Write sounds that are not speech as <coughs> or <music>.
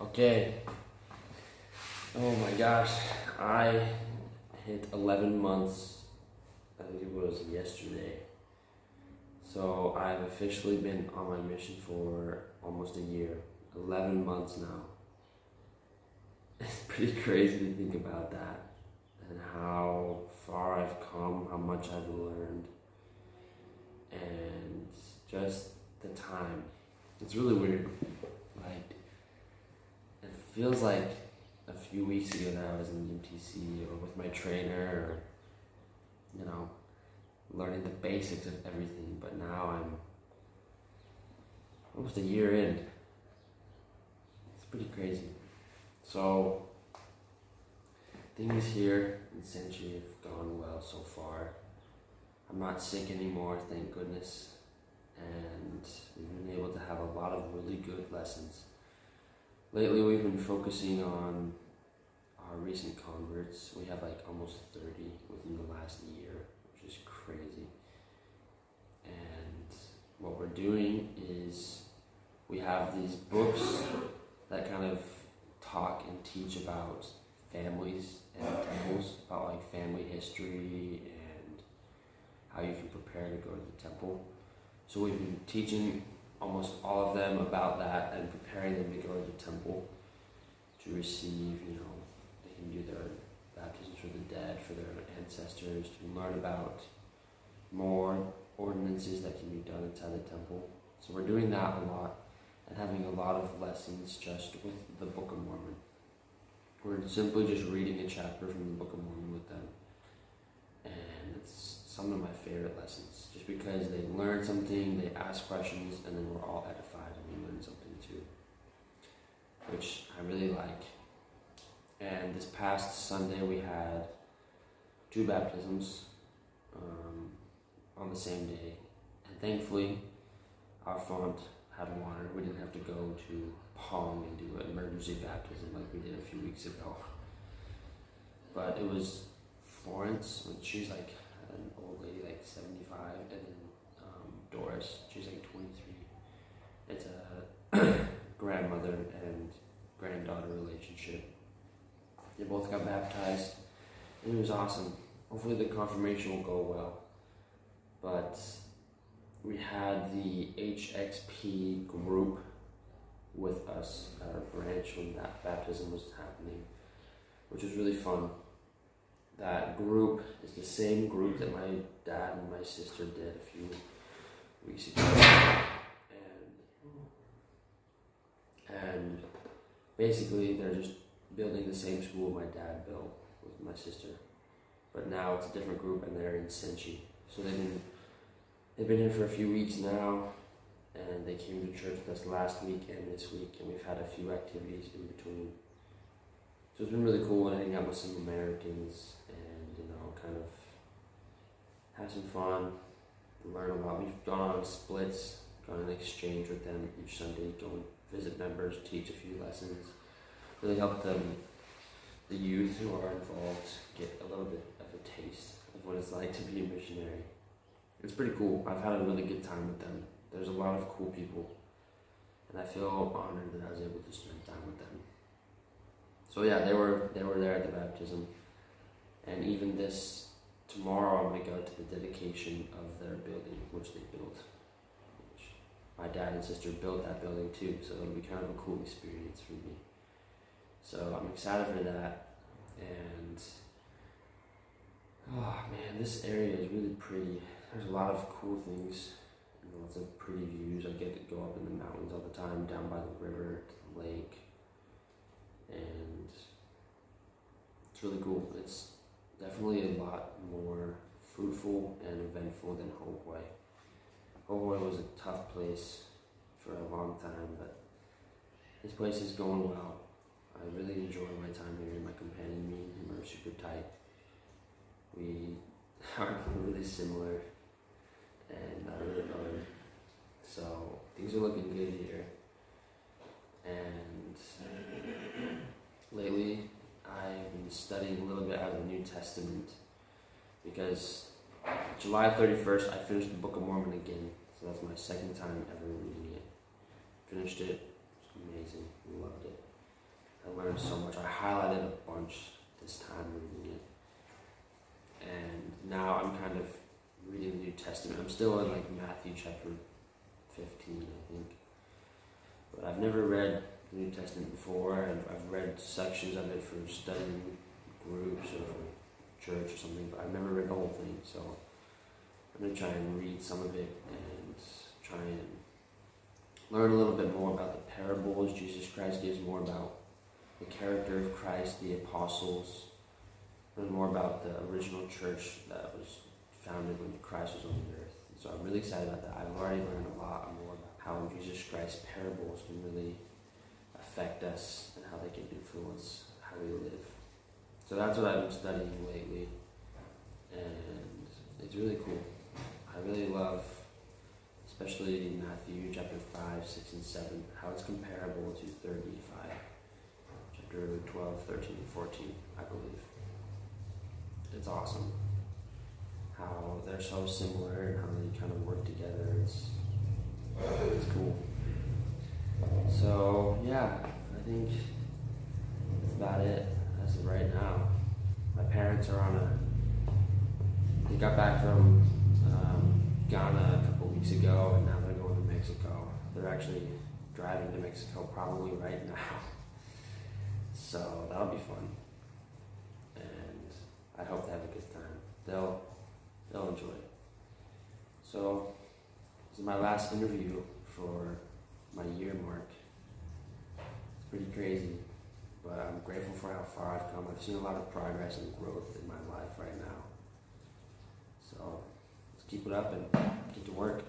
Okay. Oh my gosh, I hit 11 months, I think it was yesterday. So I've officially been on my mission for almost a year, 11 months now. <laughs> It's pretty crazy to think about that and how far I've come, how much I've learned, and just the time. It's really weird. Like, feels like a few weeks ago that I was in MTC or with my trainer or, you know, learning the basics of everything, but now I'm almost a year in. It's pretty crazy. So, things here in Senchi have gone well so far. I'm not sick anymore, thank goodness. And we've been able to have a lot of really good lessons. Lately, we've been focusing on our recent converts. We have like almost 30 within the last year, which is crazy. And what we're doing is we have these books that kind of talk and teach about families and temples, about like family history and how you can prepare to go to the temple. So we've been teaching almost all of them about that and preparing them to go to the temple to receive, you know, they can do their baptisms for the dead, for their ancestors, to learn about more ordinances that can be done inside the temple. So we're doing that a lot and having a lot of lessons just with the Book of Mormon. We're simply just reading a chapter from the Book of Mormon with them. And some of my favorite lessons. Just because they learn something, they ask questions, and then we're all edified and we learn something too. Which I really like. And this past Sunday we had two baptisms um, on the same day. And thankfully, our font had water. We didn't have to go to Pong and do an emergency baptism like we did a few weeks ago. But it was Florence, and she's like an old lady, like 75, and then um, Doris, she's like 23. It's a <coughs> grandmother and granddaughter relationship. They both got baptized, and it was awesome. Hopefully, the confirmation will go well. But we had the HXP group with us at our branch when that baptism was happening, which was really fun. That group is the same group that my dad and my sister did a few weeks ago. And, and basically, they're just building the same school my dad built with my sister. But now it's a different group and they're in Senchi. So they've been, they've been here for a few weeks now and they came to church with us last week and this week, and we've had a few activities in between. So it's been really cool to hang out with some Americans and you know kind of have some fun, learn a lot. We've gone on splits, gone on exchange with them each Sunday, go and visit members, teach a few lessons, really help them, the youth who are involved, get a little bit of a taste of what it's like to be a missionary. It's pretty cool. I've had a really good time with them there's a lot of cool people, and I feel honored that I was able to spend time with them. So yeah, they were they were there at the baptism, and even this tomorrow I'm gonna go to the dedication of their building, which they built. Which my dad and sister built that building too, so it'll be kind of a cool experience for me. So I'm excited for that, and oh man, this area is really pretty. There's a lot of cool things lots of pretty views. I get to go up in the mountains all the time, down by the river, to the lake, and it's really cool. It's definitely a lot more fruitful and eventful than Hohoe. Hohoe was a tough place for a long time, but this place is going well. I really enjoy my time here. And my companion, me, and him are super tight. We <laughs> are really similar and I really love him. So things are looking good here. And lately, I've been studying a little bit out of the New Testament because July 31st, I finished the Book of Mormon again. So that's my second time ever reading it. Finished it, it's amazing, loved it. I learned so much. I highlighted a bunch this time reading it, and now I'm kind of reading the New Testament. I'm still in like Matthew chapter 15, I think, but I've never read the New Testament before. I've, I've read sections of it for studying groups or church or something, but I've never read the whole thing. So I'm gonna try and read some of it and try and learn a little bit more about the parables Jesus Christ gives, more about the character of Christ, the apostles, learn more about the original church that was founded when Christ was on the earth. So I'm really excited about that. I've already learned a lot more about how Jesus Christ's parables can really affect us and how they can influence how we live. So that's what I've been studying lately, and it's really cool. I really love especially in Matthew chapter 5, 6, and 7, how it's comparable to 3 Nephi, chapter 12, 13, and 14, I believe. It's awesome how they're so similar and how they kind of work together. It's, it's cool. So, yeah, I think that's about it as of right now. My parents are on a, they got back from um, Ghana a couple weeks ago, and now they're going to Mexico. They're actually driving to Mexico probably right now. <laughs> So that'll be fun, and I hope they have a good time. They'll they'll enjoy it. So this is my last interview for my year mark. It's pretty crazy, but I'm grateful for how far I've come. I've seen a lot of progress and growth in my life right now. So let's keep it up and get to work.